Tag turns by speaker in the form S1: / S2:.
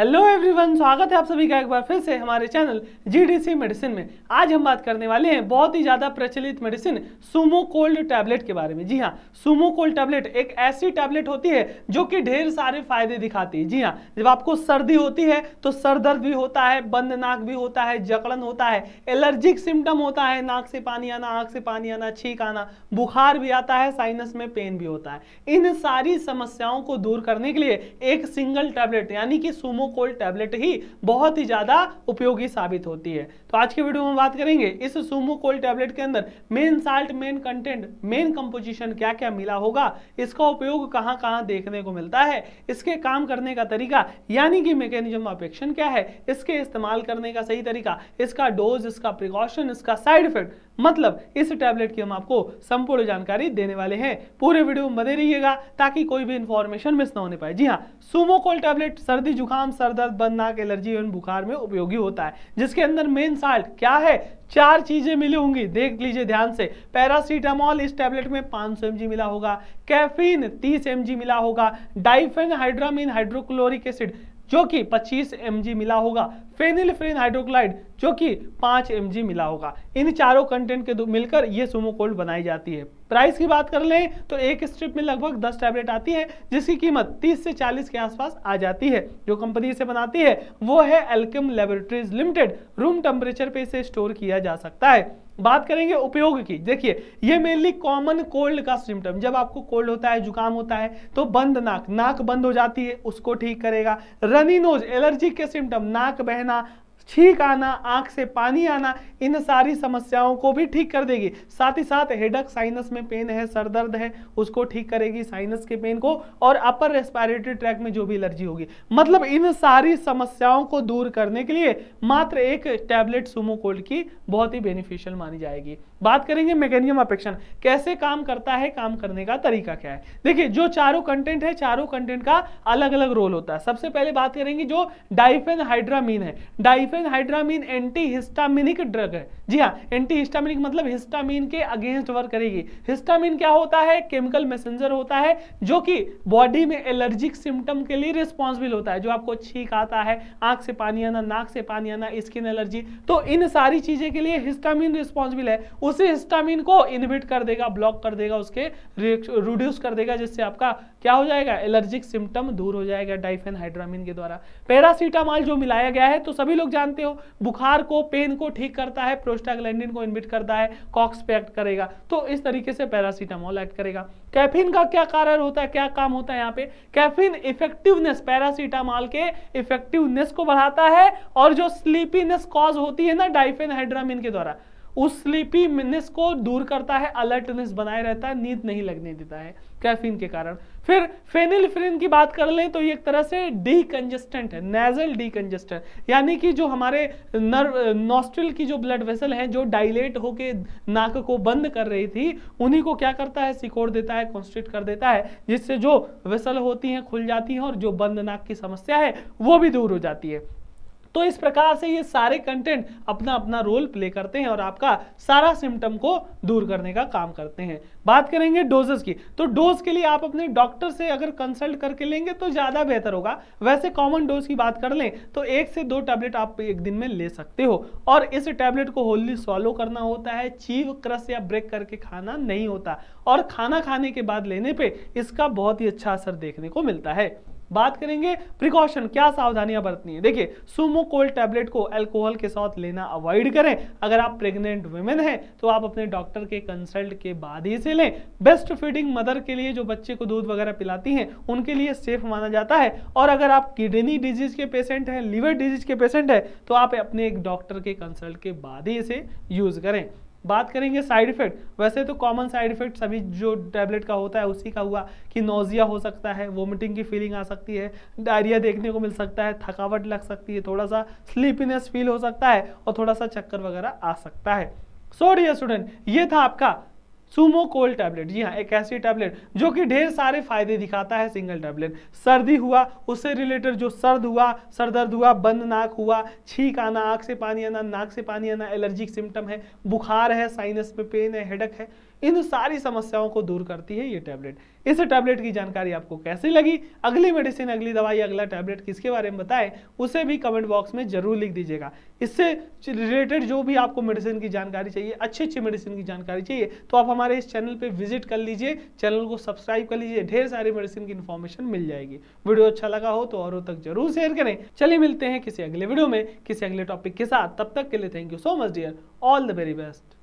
S1: Hello everyone स्वागत है आप सभी का एक बार फिर से हमारे चैनल जीडीसी मेडिसिन में। आज हम बात करने वाले हैं बहुत ही ज़्यादा प्रचलित मेडिसिन सुमो कोल्ड टैबलेट के बारे में। जी हाँ सुमो कोल्ड टैबलेट एक ऐसी टैबलेट होती है जो कि ढेर सारे फ़ायदे दिखाती है। जी हाँ जब आपको सर्दी होती है तो सर दर्द भी होता है, बंद नाक भी होता है, जकड़न होता है एलर्जिक सिम्टम होता है, नाक से पानी आना, आँख से पानी आना, छींक आना, बुखार भी आता है साइनस में पेन भी होता है। इन सारी समस्याओं को दूर करने के लिए एक सिंगल टैबलेट यानी कि सुमो कोल्ड टैबलेट ही बहुत ही ज़्यादा उपयोगी साबित होती है। तो आज के वीडियो में बात करेंगे इस सुमो कोल्ड टैबलेट के अंदर main salt main content main composition क्या क्या मिला होगा, इसका उपयोग कहाँ कहाँ देखने को मिलता है, इसके काम करने का तरीका, यानी कि मैकेनिज्म एक्शन क्या है, इसके इस्तेमाल करने का सही तरीका, इसका डोज इसका प्रिकॉशन इसका साइड इफ़ेक्ट मतलब इस टैबलेट की हम आपको संपूर्ण जानकारी देने वाले हैं। पूरे वीडियो में बने रहिएगा ताकि कोई भी इंफॉर्मेशन मिस ना होने पाए। जी हाँ सुमोकोल टैबलेट सर्दी, जुकाम सर दर्द बंद नाक एलर्जी एवं बुखार में उपयोगी होता है। जिसके अंदर मेन साल्ट क्या है? चार चीज़ें मिली होंगी। देख लीजिए ध्यान से। पैरासीटामोल इस टैबलेट में 500 सौ मिला होगा। कैफीन 30 एम मिला होगा। डाइफेन हाइड्रामिन हाइड्रोक्लोरिक एसिड, जो कि 25 एम मिला होगा। फेनिलफ्रिन हाइड्रोक्लाइड जो कि 5 एम मिला होगा। इन चारों कंटेंट के मिलकर ये सोमो कोल्ड बनाई जाती है। प्राइस की बात कर लें तो एक स्ट्रिप में लगभग 10 टैबलेट आती है, जिसकी कीमत 30 से 40 के आसपास आ जाती है। जो कंपनी इसे बनाती है, वो है Alkem Laboratories Limited room temperature पे इसे स्टोर किया जा सकता है। बात करेंगे उपयोग की। देखिए, ये मेनली कॉमन कोल्ड का सिम्टम जब आपको कोल्ड होता है, जुकाम होता है तो बंद नाक नाक बंद हो जाती है, उसको ठीक करेगा। रनी नोज़ एलर्जी के सिम्टम नाक बहना 언제나 छींक आना, आँख से पानी आना, इन सारी समस्याओं को भी ठीक कर देगी। साथ ही साथ हेडक साइनस में पेन है, सर दर्द है, उसको ठीक करेगी साइनस के पेन को और अपर रेस्पिरेटरी ट्रैक में जो भी एलर्जी होगी। मतलब इन सारी समस्याओं को दूर करने के लिए मात्र एक टैबलेट सुमो कोल्ड की बहुत ही बेनिफिशियल मानी जाएगी। बात करेंगे मैकेनिज्म अपेक्षण। कैसे काम करता है, काम करने का तरीका क्या है? देखिए, जो चारों कंटेंट है, चारों कंटेंट का अलग अलग रोल होता है। सबसे पहले बात करेंगे जो डाइफेन हाइड्रामीन है। Diphenhydramine anti histaminic drug है। जी हाँ एंटी हिस्टामिनिक मतलब हिस्टामिन के अगेंस्ट वर्क करेगी। हिस्टामिन क्या होता है? केमिकल मैसेंजर होता है, जो कि बॉडी में एलर्जिक सिम्टम के लिए रिस्पॉन्सिबल होता है। जो आपको छींक आता है, आँख से पानी आना, नाक से पानी आना स्किन एलर्जी तो इन सारी चीज़ें के लिए हिस्टामिन रिस्पॉन्सिबल है। उसी हिस्टामिन को इनहिबिट कर देगा ब्लॉक कर देगा, उसके रिड्यूस कर देगा, जिससे आपका क्या हो जाएगा? एलर्जिक सिम्टम दूर हो जाएगा डाइफेन हाइड्रामिन के द्वारा। पैरासीटामॉल जो मिलाया गया है तो सभी लोग जानते हो? बुखार को पेन को ठीक करता है प्रोस्टाग्लैंडिन को इनबिट करता है कॉक्स पे एक्ट करेगा। तो इस तरीके से पैरासीटामोल एक्ट करेगा। कैफीन का क्या कारण होता है, क्या काम होता है यहाँ पे? कैफीन इफेक्टिवनेस पैरासीटामॉल के इफेक्टिवनेस को बढ़ाता है और जो स्लीपीनेस कॉज होती है ना डाइफेन के द्वारा। उस स्लीपीनेस को दूर करता है अलर्टनेस बनाए रहता है, नींद नहीं लगने देता है कैफीन के कारण। फिर फेनिलफ्रिन की बात कर लें तो ये एक तरह से डीकंजेस्टेंट है नेजल डीकंजेस्टेंट यानी कि जो हमारे नर्व नॉस्ट्रिल की जो ब्लड वेसल है, जो डायलेट होके नाक को बंद कर रही थी, उन्हीं को क्या करता है, सिकोड़ देता है कॉन्स्ट्रिक्ट कर देता है, जिससे जो वेसल होती हैं, खुल जाती हैं और जो बंद नाक की समस्या है, वो भी दूर हो जाती है। तो इस प्रकार से ये सारे कंटेंट अपना अपना रोल प्ले करते हैं और आपका सारा सिम्टम को दूर करने का काम करते हैं। बात करेंगे डोजेस की। तो डोज के लिए आप अपने डॉक्टर से अगर कंसल्ट करके लेंगे तो ज़्यादा बेहतर होगा। वैसे कॉमन डोज की बात कर लें तो एक से दो टैबलेट आप एक दिन में ले सकते हो। और इस टैबलेट को होली सॉलो करना होता है, चीव क्रस या ब्रेक करके खाना नहीं होता। और खाना खाने के बाद लेने पे इसका बहुत ही अच्छा असर देखने को मिलता है। बात करेंगे प्रिकॉशन क्या सावधानियाँ बरतनी है? देखिए सुमो कोल्ड टैबलेट को अल्कोहल के साथ लेना अवॉइड करें। अगर आप प्रेग्नेंट वुमेन हैं तो आप अपने डॉक्टर के कंसल्ट के बाद ही से लें। बेस्ट फीडिंग मदर के लिए जो बच्चे को दूध वगैरह पिलाती हैं, उनके लिए सेफ़ माना जाता है। और अगर आप किडनी डिज़ीज़ के पेशेंट हैं लिवर डिज़ीज़ के पेशेंट हैं तो आप अपने एक डॉक्टर के कंसल्ट के बाद ही इसे यूज़ करें। बात करेंगे साइड इफ़ेक्ट वैसे तो कॉमन साइड इफ़ेक्ट सभी जो टैबलेट का होता है, उसी का हुआ कि नोजिया हो सकता है वोमिटिंग की फीलिंग आ सकती है डायरिया देखने को मिल सकता है, थकावट लग सकती है, थोड़ा सा स्लीपीनेस फील हो सकता है और थोड़ा सा चक्कर वगैरह आ सकता है. सो डियर स्टूडेंट ये था आपका सुमो कोल टैबलेट जी हाँ एक ऐसी टैबलेट जो कि ढेर सारे फ़ायदे दिखाता है सिंगल टैबलेट सर्दी हुआ, उससे रिलेटेड जो सर्द हुआ, सर दर्द हुआ, बंद नाक हुआ, छींक आना, आँख से पानी आना, नाक से पानी आना एलर्जिक सिम्टम है, बुखार है साइनस में पेन है हेडक है, इन सारी समस्याओं को दूर करती है ये टैबलेट इस टैबलेट की जानकारी आपको कैसी लगी? अगली मेडिसिन अगली दवाई, अगला टैबलेट किसके बारे में बताएँ, उसे भी कमेंट बॉक्स में ज़रूर लिख दीजिएगा। इससे रिलेटेड जो भी आपको मेडिसिन की जानकारी चाहिए अच्छी अच्छी मेडिसिन की जानकारी चाहिए तो आप हमारे इस चैनल पर विज़िट कर लीजिए चैनल को सब्सक्राइब कर लीजिए, ढेर सारी मेडिसिन की इन्फॉर्मेशन मिल जाएगी। वीडियो अच्छा लगा हो तो औरों तक ज़रूर शेयर करें। चलिए मिलते हैं किसी अगले वीडियो में, किसी अगले टॉपिक के साथ। तब तक के लिए thank you so much dear all the very best